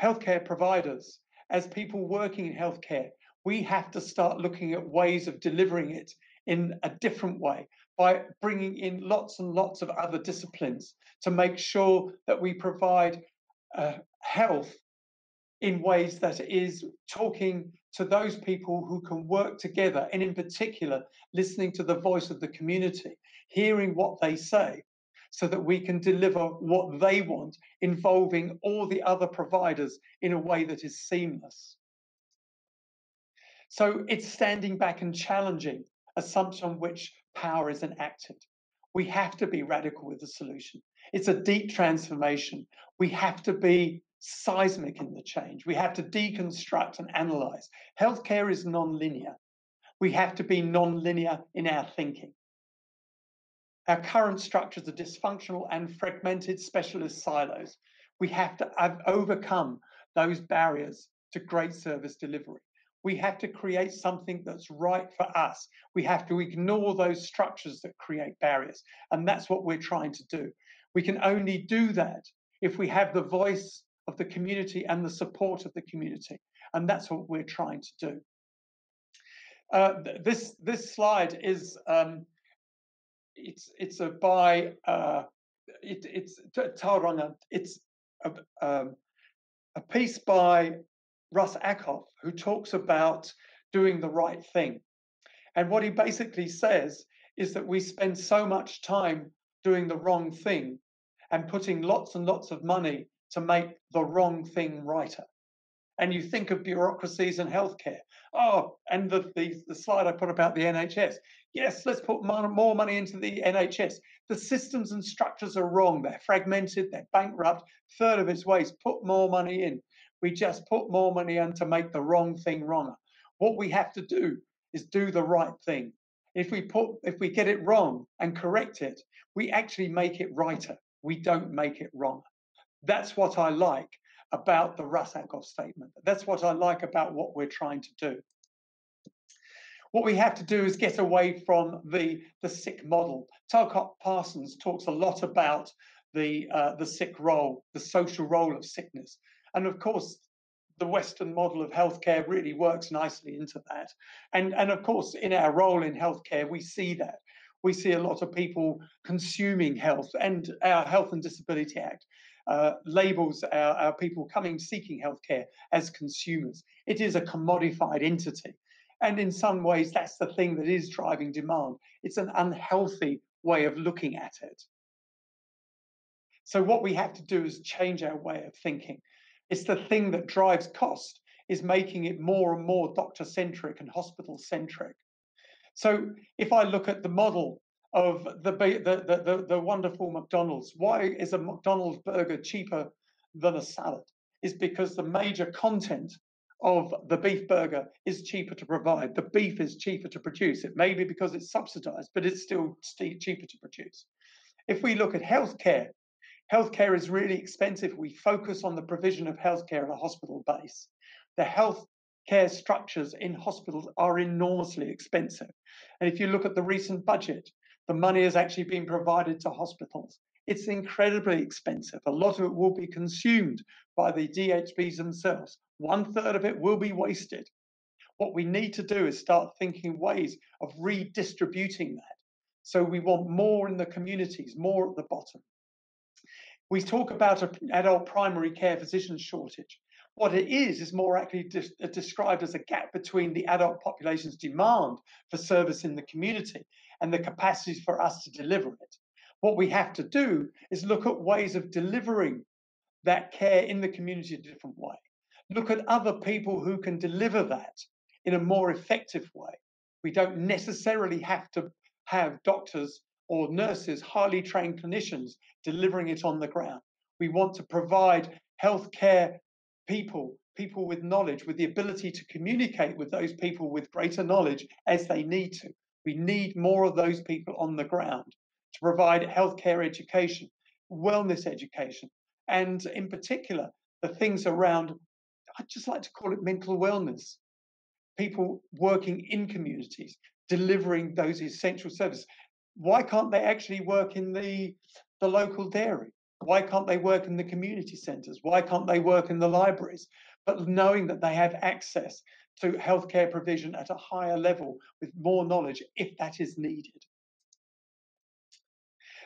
healthcare providers, as people working in healthcare, we have to start looking at ways of delivering it in a different way by bringing in lots and lots of other disciplines to make sure that we provide uh, health in ways that is talking to those people who can work together, and in particular, listening to the voice of the community, hearing what they say, so that we can deliver what they want, involving all the other providers in a way that is seamless. So it's standing back and challenging assumption on which power is enacted. We have to be radical with the solution. It's a deep transformation. We have to be seismic in the change. We have to deconstruct and analyze. Healthcare is non-linear. We have to be non-linear in our thinking. Our current structures are dysfunctional and fragmented specialist silos. We have to overcome those barriers to great service delivery. We have to create something that's right for us. We have to ignore those structures that create barriers. And that's what we're trying to do. We can only do that if we have the voice of the community and the support of the community. And that's what we're trying to do. Uh, this this slide is um, it's it's a by uh, it, it's Tauranga. It's a, um, a piece by Russ Ackoff who talks about doing the right thing, and what he basically says is that we spend so much time doing the wrong thing and putting lots and lots of money to make the wrong thing righter. And you think of bureaucracies and healthcare. Oh, and the, the, the slide I put about the NHS. Yes, let's put more money into the NHS. The systems and structures are wrong. They're fragmented, they're bankrupt. Third of its ways, put more money in. We just put more money in to make the wrong thing wronger. What we have to do is do the right thing. If we put if we get it wrong and correct it, we actually make it righter. We don't make it wrong. That's what I like about the Russ statement. That's what I like about what we're trying to do. What we have to do is get away from the, the sick model. Talcott Parsons talks a lot about the, uh, the sick role, the social role of sickness. And of course, the Western model of healthcare really works nicely into that. And, and of course, in our role in healthcare, we see that. We see a lot of people consuming health, and our Health and Disability Act uh, labels our, our people coming seeking healthcare as consumers. It is a commodified entity. And in some ways, that's the thing that is driving demand. It's an unhealthy way of looking at it. So, what we have to do is change our way of thinking. It's the thing that drives cost, is making it more and more doctor centric and hospital centric. So, if I look at the model of the, the, the, the, wonderful McDonald's. Why is a McDonald's burger cheaper than a salad? Is because the major content of the beef burger is cheaper to provide. The beef is cheaper to produce. It may be because it's subsidized, but it's still cheaper to produce. If we look at healthcare, healthcare is really expensive. We focus on the provision of healthcare on a hospital base. The health care structures in hospitals are enormously expensive. And if you look at the recent budget, the money has actually been provided to hospitals. It's incredibly expensive. A lot of it will be consumed by the DHBs themselves. One third of it will be wasted. What we need to do is start thinking ways of redistributing that. So we want more in the communities, more at the bottom. We talk about an adult primary care physician shortage. What it is, is more accurately de- uh, described as a gap between the adult population's demand for service in the community and the capacity for us to deliver it. What we have to do is look at ways of delivering that care in the community a different way. Look at other people who can deliver that in a more effective way. We don't necessarily have to have doctors or nurses, highly trained clinicians delivering it on the ground. We want to provide healthcare people, people with knowledge, with the ability to communicate with those people with greater knowledge as they need to. We need more of those people on the ground to provide healthcare education, wellness education, and in particular, the things around, I'd just like to call it mental wellness. People working in communities, delivering those essential services. Why can't they actually work in the, the local dairy? Why can't they work in the community centres? Why can't they work in the libraries? But knowing that they have access to healthcare provision at a higher level with more knowledge if that is needed.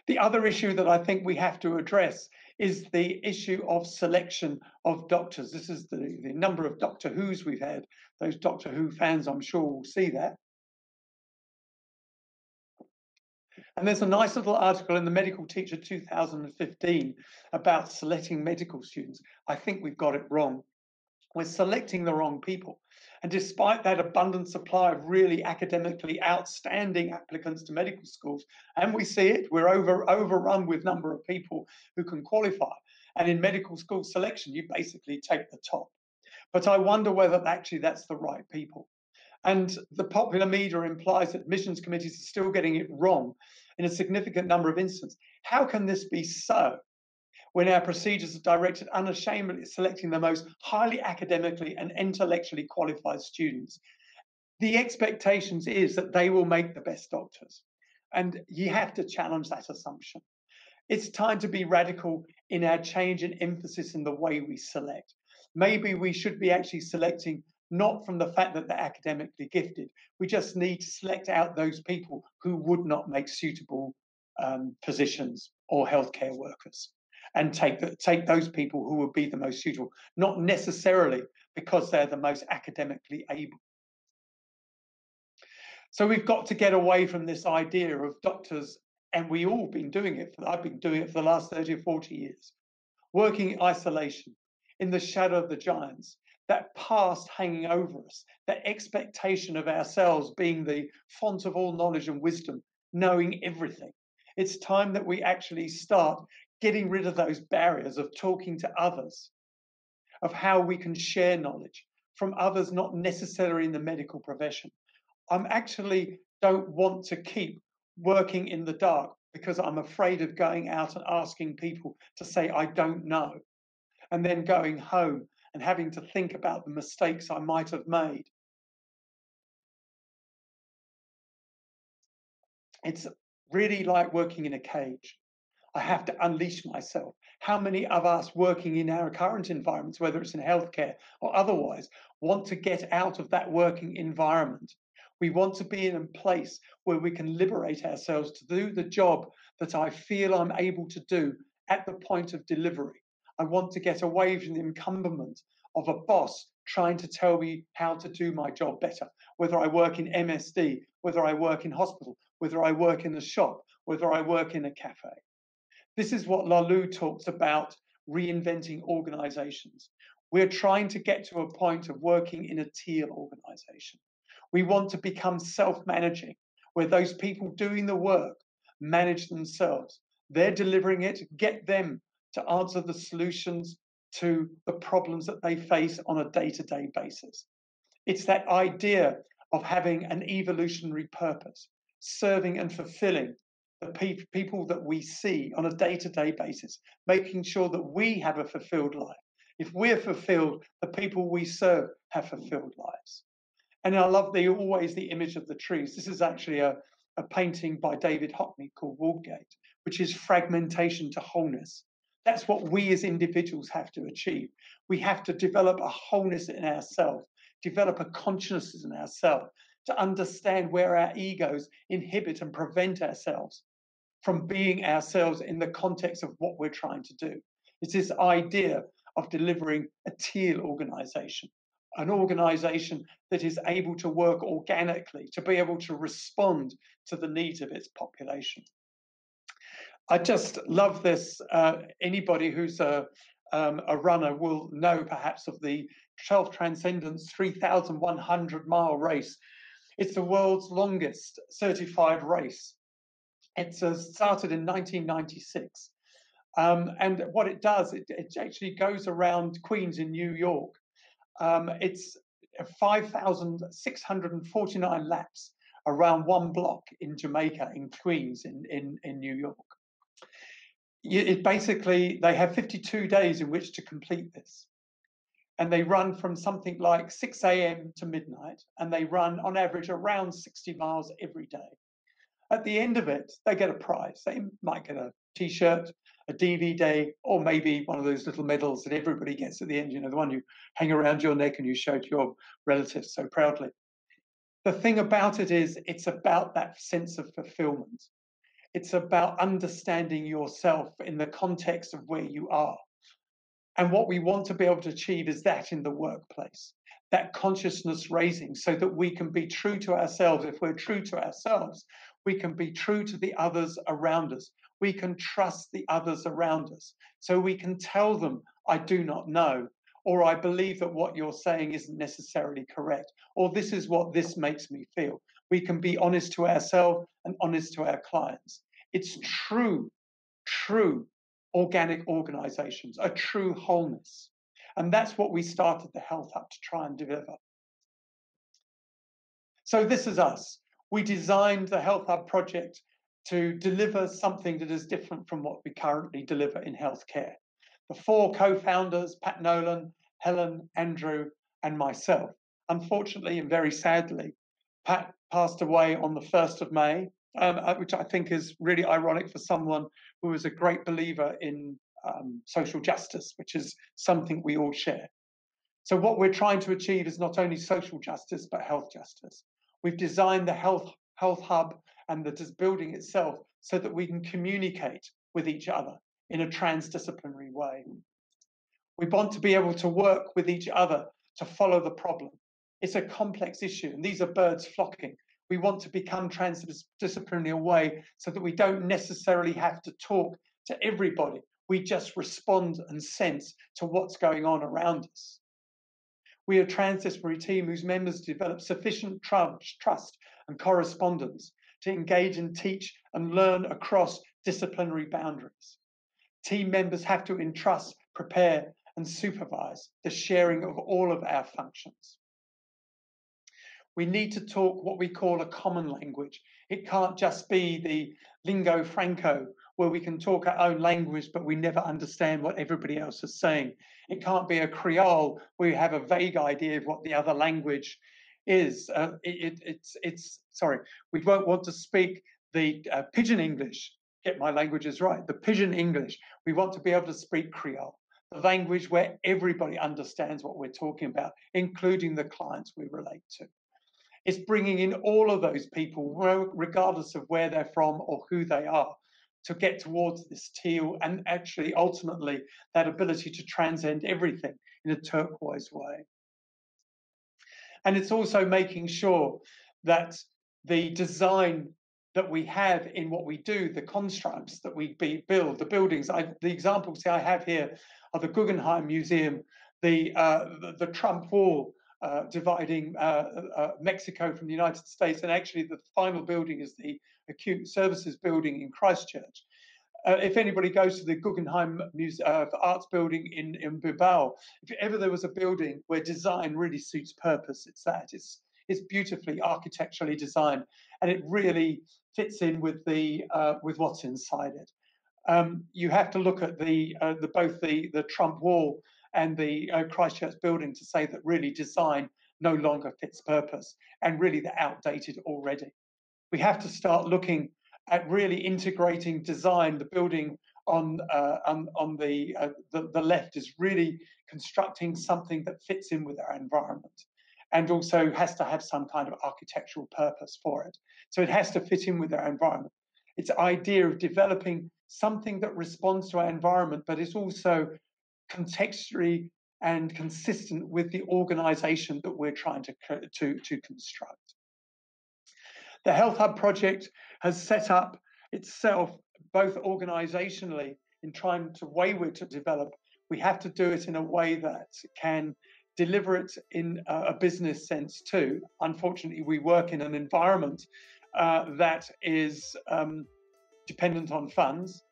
The other issue that I think we have to address is the issue of selection of doctors. This is the, the number of Doctor Who's we've had. Those Doctor Who fans, I'm sure, will see that. And there's a nice little article in the Medical Teacher 2015 about selecting medical students. I think we've got it wrong. We're selecting the wrong people. And despite that abundant supply of really academically outstanding applicants to medical schools, and we see it, we're over overrun with number of people who can qualify. And in medical school selection, you basically take the top. But I wonder whether actually that's the right people. And the popular media implies that admissions committees are still getting it wrong in a significant number of instances. How can this be so? when our procedures are directed unashamedly at selecting the most highly academically and intellectually qualified students, the expectations is that they will make the best doctors. And you have to challenge that assumption. It's time to be radical in our change in emphasis in the way we select. Maybe we should be actually selecting not from the fact that they're academically gifted. We just need to select out those people who would not make suitable um, physicians or healthcare workers and take the, take those people who would be the most suitable, not necessarily because they're the most academically able. So we've got to get away from this idea of doctors, and we all been doing it. For, I've been doing it for the last 30 or 40 years, working in isolation, in the shadow of the giants, that past hanging over us, that expectation of ourselves being the font of all knowledge and wisdom, knowing everything. It's time that we actually start getting rid of those barriers of talking to others, of how we can share knowledge from others not necessarily in the medical profession. I'm actually don't want to keep working in the dark because I'm afraid of going out and asking people to say, I don't know, and then going home and having to think about the mistakes I might have made. It's really like working in a cage. I have to unleash myself. How many of us working in our current environments, whether it's in healthcare or otherwise, want to get out of that working environment? We want to be in a place where we can liberate ourselves to do the job that I feel I'm able to do at the point of delivery. I want to get away from the incumbent of a boss trying to tell me how to do my job better, whether I work in MSD, whether I work in hospital, whether I work in a shop, whether I work in a cafe. This is what Laloux talks about reinventing organizations. We're trying to get to a point of working in a teal organization. We want to become self managing, where those people doing the work manage themselves. They're delivering it, get them to answer the solutions to the problems that they face on a day to day basis. It's that idea of having an evolutionary purpose, serving and fulfilling the pe- people that we see on a day to day basis, making sure that we have a fulfilled life. If we're fulfilled, the people we serve have fulfilled lives. And I love the always the image of the trees. This is actually a, a painting by David Hockney called Woldgate, which is fragmentation to wholeness. That's what we as individuals have to achieve. We have to develop a wholeness in ourselves, develop a consciousness in ourselves, to understand where our egos inhibit and prevent ourselves from being ourselves in the context of what we're trying to do. It's this idea of delivering a teal organization, an organization that is able to work organically, to be able to respond to the needs of its population. I just love this. Uh, anybody who's a, um, a runner will know perhaps of the 12 Transcendence 3,100 mile race. It's the world's longest certified race It's uh, started in 1996. Um, and what it does, it, it, actually goes around Queens in New York. Um, it's 5,649 laps around one block in Jamaica, in Queens, in, in, in New York. It basically, they have 52 days in which to complete this. And they run from something like 6 a.m. to midnight, and they run on average around 60 miles every day. At the end of it, they get a prize. They might get a t shirt, a DVD, or maybe one of those little medals that everybody gets at the end, you know, the one you hang around your neck and you show to your relatives so proudly. The thing about it is, it's about that sense of fulfillment. It's about understanding yourself in the context of where you are. And what we want to be able to achieve is that in the workplace, that consciousness raising, so that we can be true to ourselves. If we're true to ourselves, we can be true to the others around us. We can trust the others around us. So we can tell them, I do not know, or I believe that what you're saying isn't necessarily correct, or this is what this makes me feel. We can be honest to ourselves and honest to our clients. It's true, true organic organizations, a true wholeness. And that's what we started the Health Hub to try and deliver. So this is us. We designed the Health Hub project to deliver something that is different from what we currently deliver in healthcare the four co-founders, Pat Nolan, Helen, Andrew, and myself. Unfortunately and very sadly, Pat passed away on the 1st of May, um, uh, which I think is really ironic for someone who was a great believer in um, social justice, which is something we all share. So, what we're trying to achieve is not only social justice, but health justice. We've designed the health, health hub and the building itself so that we can communicate with each other in a transdisciplinary way. We want to be able to work with each other to follow the problem. It's a complex issue, and these are birds flocking. We want to become transdisciplinary way so that we don't necessarily have to talk to everybody. We just respond and sense to what's going on around us. We are a transdisciplinary team whose members develop sufficient trust and correspondence to engage and teach and learn across disciplinary boundaries. Team members have to entrust, prepare, and supervise the sharing of all of our functions. We need to talk what we call a common language. It can't just be the lingua franca where we can talk our own language, but we never understand what everybody else is saying. It can't be a Creole where you have a vague idea of what the other language is. Uh, it, it, it's, it's, sorry, we won't want to speak the uh, pidgin English, get my languages right, the pidgin English. We want to be able to speak Creole, the language where everybody understands what we're talking about, including the clients we relate to. It's bringing in all of those people, regardless of where they're from or who they are, to get towards this teal and actually ultimately that ability to transcend everything in a turquoise way. And it's also making sure that the design that we have in what we do, the constructs that we build, the buildings. I, the examples I have here are the Guggenheim Museum, the uh, the, the, Trump Wall uh, dividing uh, uh, Mexico from the United States, and actually the final building is the Acute Services Building in Christchurch. Uh, if anybody goes to the Guggenheim Muse- uh, Arts Building in, in Bilbao, if ever there was a building where design really suits purpose, it's that. It's it's beautifully architecturally designed, and it really fits in with the uh, with what's inside it. Um, you have to look at the uh, the both the the Trump Wall and the uh, Christchurch building to say that really design no longer fits purpose, and really they're outdated already. We have to start looking at really integrating design. The building on uh, on, on the, uh, the, the left is really constructing something that fits in with our environment and also has to have some kind of architectural purpose for it. So it has to fit in with our environment. It's idea of developing something that responds to our environment, but it's also contextually and consistent with the organization that we're trying to, to, to construct. The Health Hub project has set up itself both organizationally in trying to wayward to develop. We have to do it in a way that can deliver it in a business sense too. Unfortunately, we work in an environment uh, that is um, dependent on funds.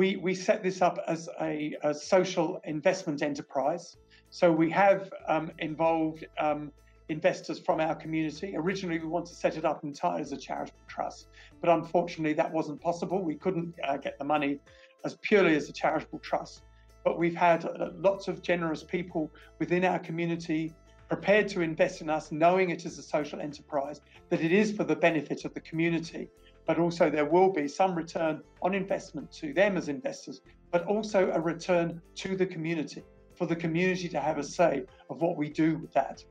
We, we set this up as a, a social investment enterprise. So we have um, involved um, investors from our community. Originally, we wanted to set it up entirely as a charitable trust, but unfortunately, that wasn't possible. We couldn't uh, get the money as purely as a charitable trust. But we've had uh, lots of generous people within our community prepared to invest in us, knowing it is a social enterprise, that it is for the benefit of the community, but also there will be some return on investment to them as investors, but also a return to the community, for the community to have a say of what we do with that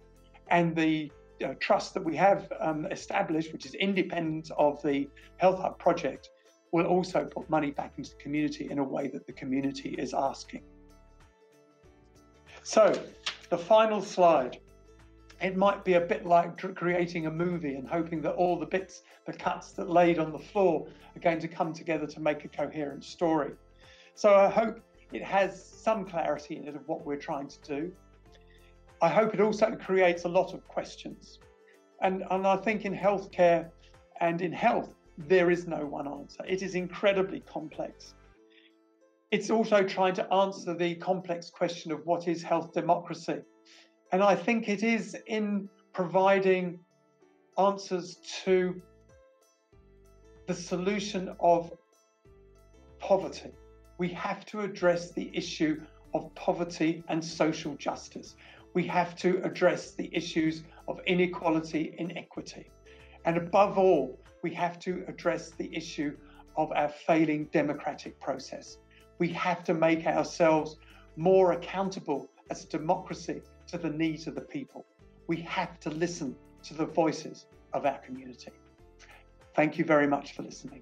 and the uh, trust that we have um, established, which is independent of the Health Hub project, will also put money back into the community in a way that the community is asking. So, the final slide. It might be a bit like creating a movie and hoping that all the bits, the cuts that laid on the floor are going to come together to make a coherent story. So I hope it has some clarity in it of what we're trying to do. I hope it also creates a lot of questions. And, and I think in healthcare and in health, there is no one answer. It is incredibly complex. It's also trying to answer the complex question of what is health democracy. And I think it is in providing answers to the solution of poverty. We have to address the issue of poverty and social justice we have to address the issues of inequality, and inequity. And above all, we have to address the issue of our failing democratic process. We have to make ourselves more accountable as a democracy to the needs of the people. We have to listen to the voices of our community. Thank you very much for listening.